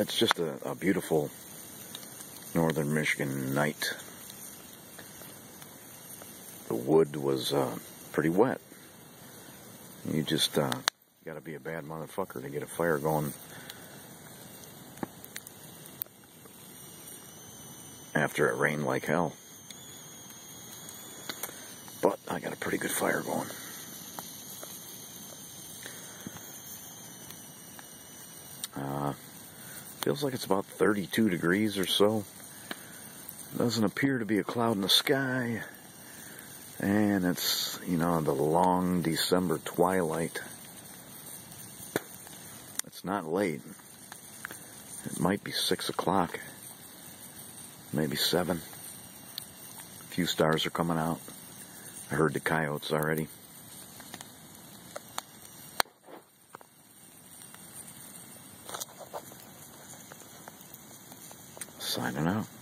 it's just a, a beautiful northern Michigan night. The wood was uh, pretty wet. You just uh, got to be a bad motherfucker to get a fire going after it rained like hell. But I got a pretty good fire going. Feels like it's about 32 degrees or so. Doesn't appear to be a cloud in the sky. And it's, you know, the long December twilight. It's not late. It might be 6 o'clock. Maybe 7. A few stars are coming out. I heard the coyotes already. Signing out.